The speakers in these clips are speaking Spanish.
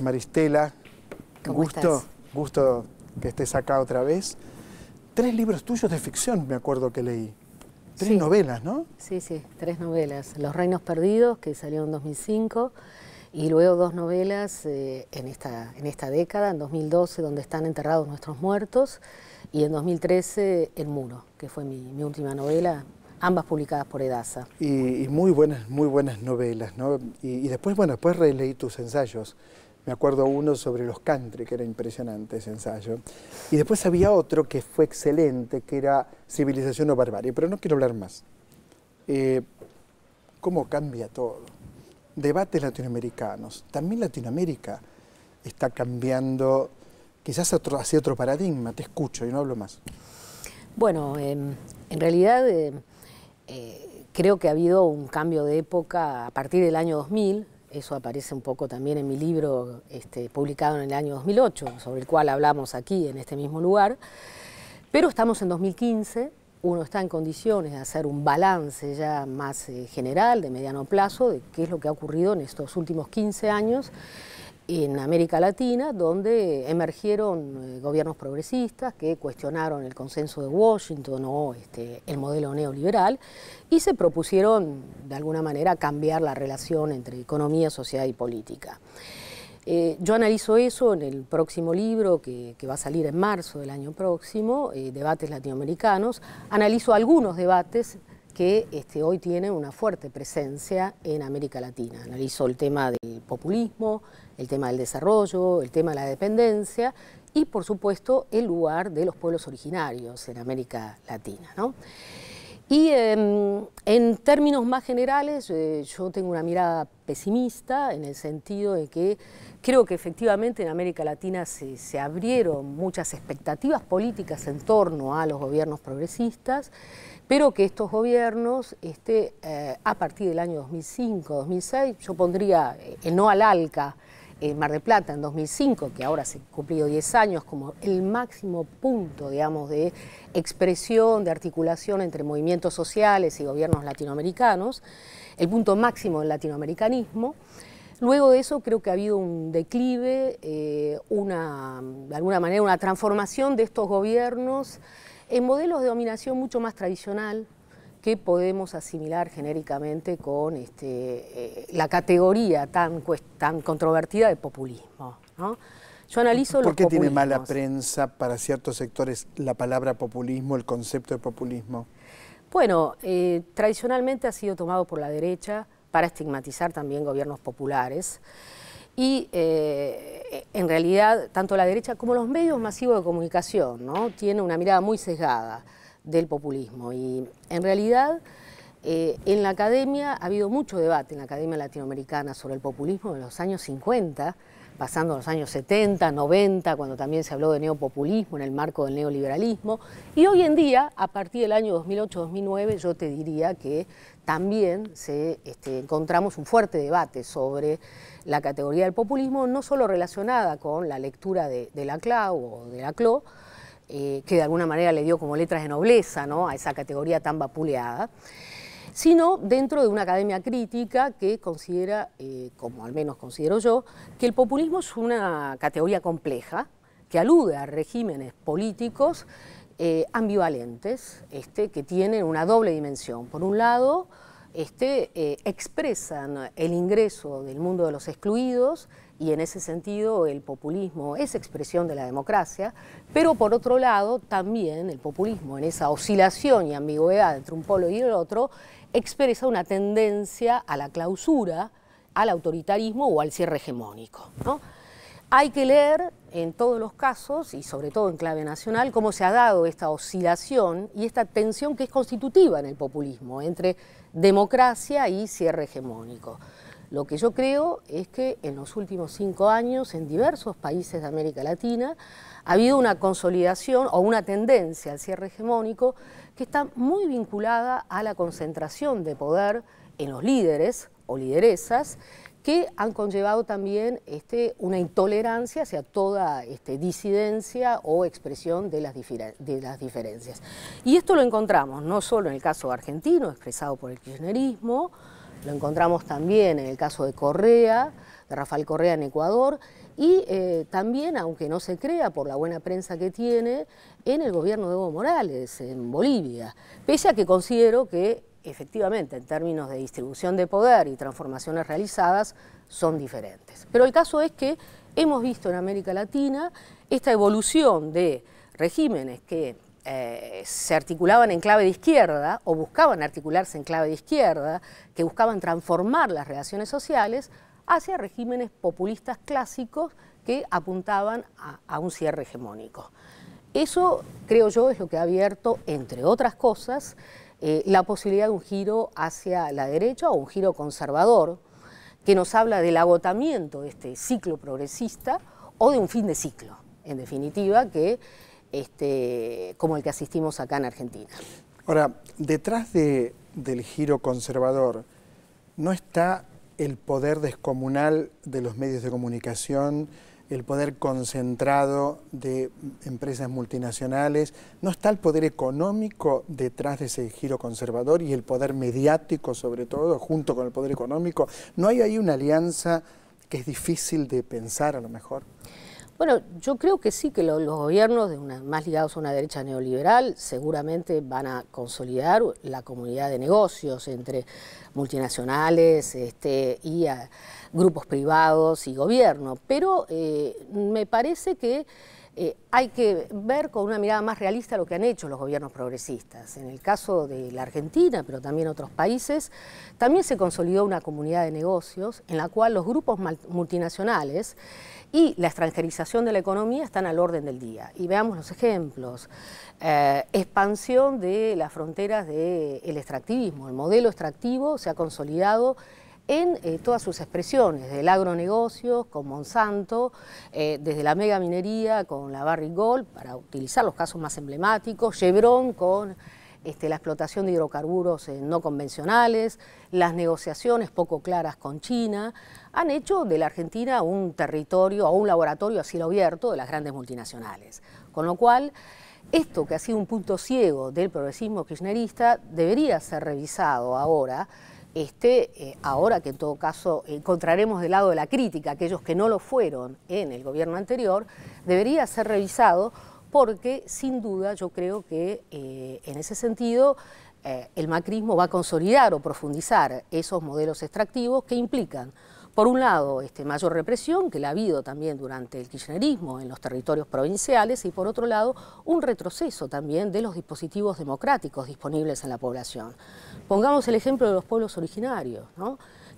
Maristela, ¿Cómo gusto, estás? gusto que estés acá otra vez. Tres libros tuyos de ficción, me acuerdo que leí. Tres Sí. novelas, ¿no? Sí, sí, tres novelas. Los Reinos Perdidos, que salió en 2005, y luego dos novelas eh, en, esta, en esta década, en 2012, donde están enterrados nuestros muertos, y en 2013, El Muro, que fue mi, mi última novela, ambas publicadas por Edasa. Y, y muy buenas, muy buenas novelas, ¿no? Y, y después, bueno, después releí tus ensayos. Me acuerdo uno sobre los country, que era impresionante ese ensayo. Y después había otro que fue excelente, que era Civilización o Barbarie, pero no quiero hablar más. Eh, ¿Cómo cambia todo? Debates latinoamericanos. También Latinoamérica está cambiando quizás hacia otro paradigma. Te escucho y no hablo más. Bueno, em, en realidad eh, eh, creo que ha habido un cambio de época a partir del año 2000, eso aparece un poco también en mi libro este, publicado en el año 2008, sobre el cual hablamos aquí en este mismo lugar, pero estamos en 2015, uno está en condiciones de hacer un balance ya más eh, general, de mediano plazo, de qué es lo que ha ocurrido en estos últimos 15 años en América Latina, donde emergieron eh, gobiernos progresistas que cuestionaron el consenso de Washington o este, el modelo neoliberal y se propusieron de alguna manera cambiar la relación entre economía, sociedad y política. Eh, yo analizo eso en el próximo libro que, va a salir en marzo del año próximo, eh, Debates Latinoamericanos. Analizo algunos debates que este, hoy tienen una fuerte presencia en América Latina. Analizo el tema del populismo, el tema del desarrollo, el tema de la dependencia y, por supuesto, el lugar de los pueblos originarios en América Latina. ¿no? Y eh, en términos más generales, eh, yo tengo una mirada pesimista en el sentido de que creo que efectivamente en América Latina se, se abrieron muchas expectativas políticas en torno a los gobiernos progresistas, pero que estos gobiernos, este, eh, a partir del año 2005-2006, yo pondría eh, no al ALCA, en Mar del Plata en 2005, que ahora se han cumplido 10 años, como el máximo punto, digamos, de expresión, de articulación entre movimientos sociales y gobiernos latinoamericanos, el punto máximo del latinoamericanismo. Luego de eso creo que ha habido un declive, eh, una, de alguna manera una transformación de estos gobiernos en modelos de dominación mucho más tradicional, que podemos asimilar genéricamente con este, eh, la categoría tan, cues- tan controvertida de populismo. ¿no? Yo analizo ¿Por los qué tiene mala prensa para ciertos sectores la palabra populismo, el concepto de populismo? Bueno, eh, tradicionalmente ha sido tomado por la derecha para estigmatizar también gobiernos populares. Y eh, en realidad, tanto la derecha como los medios masivos de comunicación ¿no? tienen una mirada muy sesgada del populismo. Y en realidad, eh, en la academia ha habido mucho debate en la academia latinoamericana sobre el populismo en los años 50, pasando a los años 70, 90, cuando también se habló de neopopulismo en el marco del neoliberalismo. Y hoy en día, a partir del año 2008-2009, yo te diría que también se, este, encontramos un fuerte debate sobre la categoría del populismo, no solo relacionada con la lectura de, de la CLAU o de la CLO, eh, que de alguna manera le dio como letras de nobleza ¿no? a esa categoría tan vapuleada, sino dentro de una academia crítica que considera, eh, como al menos considero yo, que el populismo es una categoría compleja, que alude a regímenes políticos eh, ambivalentes, este, que tienen una doble dimensión. Por un lado, este, expresan el ingreso del mundo de los excluidos y en ese sentido el populismo es expresión de la democracia, pero por otro lado también el populismo en esa oscilación y ambigüedad entre un polo y el otro expresa una tendencia a la clausura, al autoritarismo o al cierre hegemónico. Hay que leer en todos los casos, y sobre todo en clave nacional, cómo se ha dado esta oscilación y esta tensión que es constitutiva en el populismo entre democracia y cierre hegemónico. Lo que yo creo es que en los últimos cinco años, en diversos países de América Latina, ha habido una consolidación o una tendencia al cierre hegemónico que está muy vinculada a la concentración de poder en los líderes o lideresas que han conllevado también este, una intolerancia hacia toda este, disidencia o expresión de las, difere- de las diferencias. Y esto lo encontramos no solo en el caso argentino, expresado por el kirchnerismo, lo encontramos también en el caso de Correa, de Rafael Correa en Ecuador y eh, también, aunque no se crea por la buena prensa que tiene, en el gobierno de Evo Morales, en Bolivia, pese a que considero que efectivamente en términos de distribución de poder y transformaciones realizadas son diferentes. Pero el caso es que hemos visto en América Latina esta evolución de regímenes que eh, se articulaban en clave de izquierda o buscaban articularse en clave de izquierda, que buscaban transformar las relaciones sociales hacia regímenes populistas clásicos que apuntaban a, un cierre hegemónico. Eso, creo yo, es lo que ha abierto, entre otras cosas, eh, la posibilidad de un giro hacia la derecha o un giro conservador, que nos habla del agotamiento de este ciclo progresista o de un fin de ciclo, en definitiva, que este, como el que asistimos acá en Argentina. Ahora, detrás del giro conservador, ¿no está el poder descomunal de los medios de comunicación, el poder concentrado de empresas multinacionales, no está el poder económico detrás de ese giro conservador y el poder mediático sobre todo, junto con el poder económico. ¿No hay ahí una alianza que es difícil de pensar a lo mejor? Bueno, yo creo que sí, que los gobiernos más ligados a una derecha neoliberal seguramente van a consolidar la comunidad de negocios entre multinacionales este, y grupos privados y gobierno, pero eh, me parece que eh, hay que ver con una mirada más realista lo que han hecho los gobiernos progresistas. En el caso de la Argentina, pero también otros países, también se consolidó una comunidad de negocios en la cual los grupos multinacionales y la extranjerización de la economía están al orden del día. Y veamos los ejemplos. Eh, expansión de las fronteras del extractivismo. El modelo extractivo se ha consolidado en eh, todas sus expresiones, del agronegocios con Monsanto, eh, desde la mega minería con la Barrick Gold, para utilizar los casos más emblemáticos, Chevron con este, la explotación de hidrocarburos eh, no convencionales, las negociaciones poco claras con China, han hecho de la Argentina un territorio o un laboratorio a cielo abierto de las grandes multinacionales. Con lo cual, esto que ha sido un punto ciego del progresismo kirchnerista debería ser revisado ahora, este, eh, ahora que en todo caso encontraremos del lado de la crítica aquellos que no lo fueron en el gobierno anterior, debería ser revisado porque sin duda yo creo que eh, en ese sentido eh, el macrismo va a consolidar o profundizar esos modelos extractivos que implican, por un lado, este, mayor represión, que la ha habido también durante el kirchnerismo en los territorios provinciales, y por otro lado, un retroceso también de los dispositivos democráticos disponibles en la población. Pongamos el ejemplo de los pueblos originarios,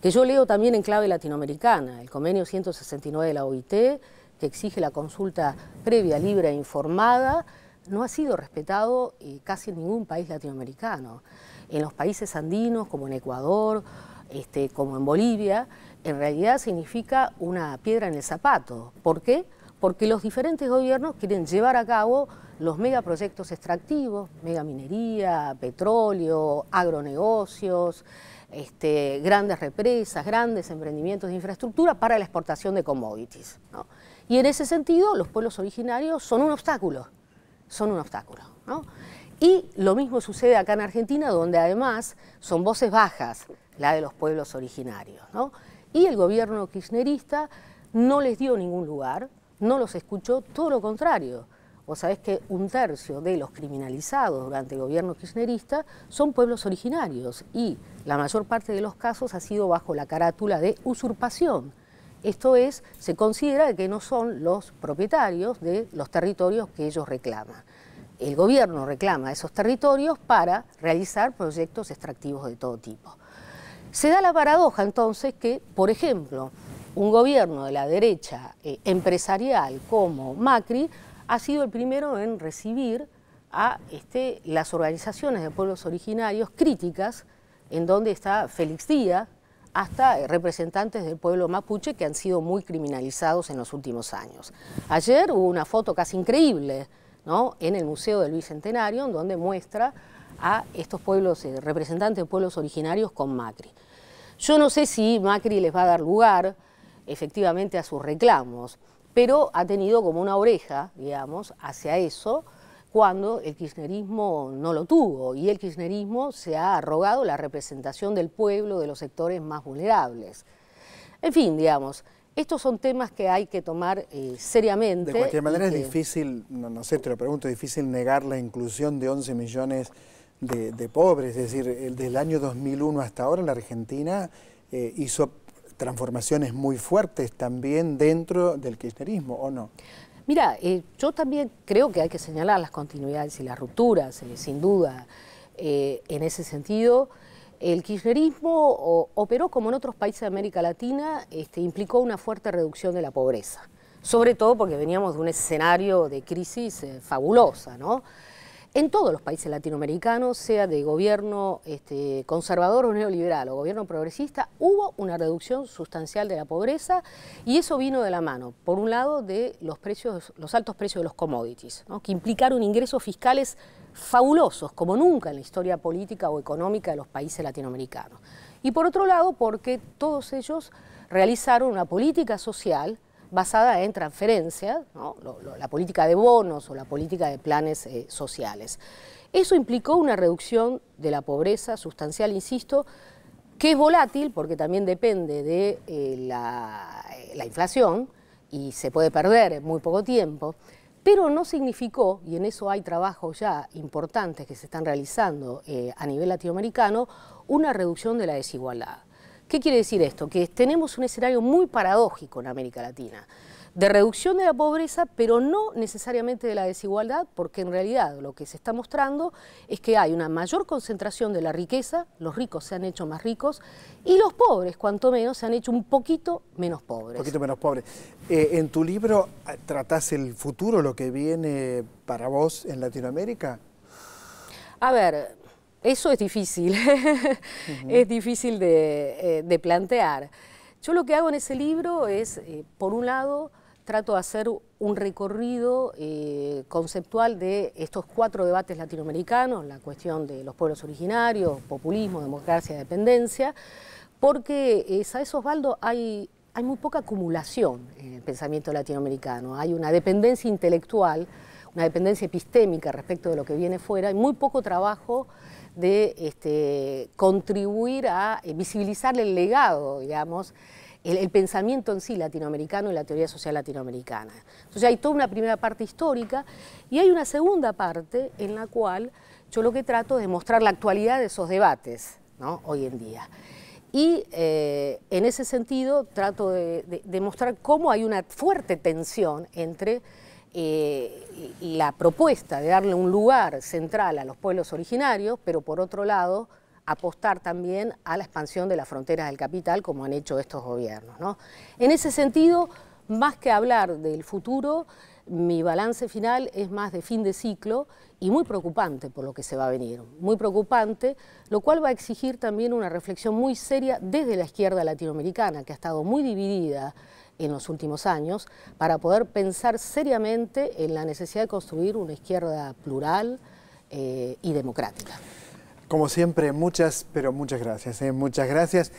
que yo leo también en clave latinoamericana, el convenio 169 de la OIT, que exige la consulta previa, libre e informada, no ha sido respetado casi en ningún país latinoamericano. En los países andinos, como en Ecuador, este, como en Bolivia, en realidad significa una piedra en el zapato. ¿Por qué? Porque los diferentes gobiernos quieren llevar a cabo los megaproyectos extractivos, megaminería, petróleo, agronegocios, este, grandes represas, grandes emprendimientos de infraestructura para la exportación de commodities. Y en ese sentido, los pueblos originarios son un obstáculo, son un obstáculo. Y lo mismo sucede acá en Argentina, donde además son voces bajas, la de los pueblos originarios. Y el gobierno kirchnerista no les dio ningún lugar, no los escuchó, todo lo contrario. Vos sabés que un tercio de los criminalizados durante el gobierno kirchnerista son pueblos originarios y la mayor parte de los casos ha sido bajo la carátula de usurpación esto es, se considera que no son los propietarios de los territorios que ellos reclaman. El gobierno reclama esos territorios para realizar proyectos extractivos de todo tipo. Se da la paradoja entonces que, por ejemplo, un gobierno de la derecha eh, empresarial como Macri ha sido el primero en recibir a este, las organizaciones de pueblos originarios críticas, en donde está Félix Díaz, hasta representantes del pueblo mapuche que han sido muy criminalizados en los últimos años. Ayer hubo una foto casi increíble ¿no? en el Museo del Bicentenario, donde muestra a estos pueblos, eh, representantes de pueblos originarios con Macri. Yo no sé si Macri les va a dar lugar efectivamente a sus reclamos, pero ha tenido como una oreja, digamos, hacia eso, cuando el kirchnerismo no lo tuvo y el kirchnerismo se ha arrogado la representación del pueblo, de los sectores más vulnerables. En fin, digamos, Estos son temas que hay que tomar eh, seriamente. De cualquier manera es difícil, no, sé, te lo pregunto, es difícil negar la inclusión de 11 millones de, pobres, es decir, el del año 2001 hasta ahora la Argentina eh, hizo transformaciones muy fuertes también dentro del kirchnerismo, ¿o no? Mira, eh, yo también creo que hay que señalar las continuidades y las rupturas, sin duda. en ese sentido, el kirchnerismo operó como en otros países de América Latina, este, implicó una fuerte reducción de la pobreza, sobre todo porque veníamos de un escenario de crisis eh, fabulosa, ¿no? En todos los países latinoamericanos, sea de gobierno este, conservador o neoliberal o gobierno progresista, hubo una reducción sustancial de la pobreza y eso vino de la mano, por un lado, de los, precios, los altos precios de los commodities, que implicaron ingresos fiscales fabulosos, como nunca en la historia política o económica de los países latinoamericanos. Y por otro lado, porque todos ellos realizaron una política social basada en transferencias, la política de bonos o la política de planes eh, sociales. Eso implicó una reducción de la pobreza sustancial, insisto, que es volátil porque también depende de eh, eh, la inflación y se puede perder en muy poco tiempo, pero no significó, y en eso hay trabajos ya importantes que se están realizando a nivel latinoamericano, una reducción de la desigualdad. ¿Qué quiere decir esto? Que tenemos un escenario muy paradójico en América Latina, de reducción de la pobreza, pero no necesariamente de la desigualdad, porque en realidad lo que se está mostrando es que hay una mayor concentración de la riqueza, los ricos se han hecho más ricos, y los pobres, cuanto menos, se han hecho un poquito menos pobres. Un poquito menos pobres. Eh, en tu libro, eh, ¿tratás el futuro, lo que viene para vos en Latinoamérica? A ver, eso es difícil, es difícil eh, de, plantear. Yo lo que hago en ese libro es, eh, por un lado, trato de hacer un recorrido eh, conceptual de estos cuatro debates latinoamericanos, la cuestión de los pueblos originarios, populismo, democracia, dependencia, porque, ¿sabes Osvaldo? Hay, hay muy poca acumulación en el pensamiento latinoamericano, hay una dependencia intelectual, una dependencia epistémica respecto de lo que viene fuera, y muy poco trabajo de este, contribuir a eh, visibilizar el legado, digamos, el, pensamiento en sí latinoamericano y la teoría social latinoamericana. Entonces hay toda una primera parte histórica y hay una segunda parte en la cual yo lo que trato es mostrar la actualidad de esos debates hoy en día. Y eh, en ese sentido trato de, de mostrar cómo hay una fuerte tensión entre eh, la propuesta de darle un lugar central a los pueblos originarios, pero por otro lado apostar también a la expansión de las fronteras del capital, como han hecho estos gobiernos. En ese sentido, más que hablar del futuro, mi balance final es más de fin de ciclo y muy preocupante por lo que se va a venir, muy preocupante, lo cual va a exigir también una reflexión muy seria desde la izquierda latinoamericana, que ha estado muy dividida en los últimos años para poder pensar seriamente en la necesidad de construir una izquierda plural eh, y democrática. Como siempre, muchas, pero muchas gracias. ¿eh? Muchas gracias.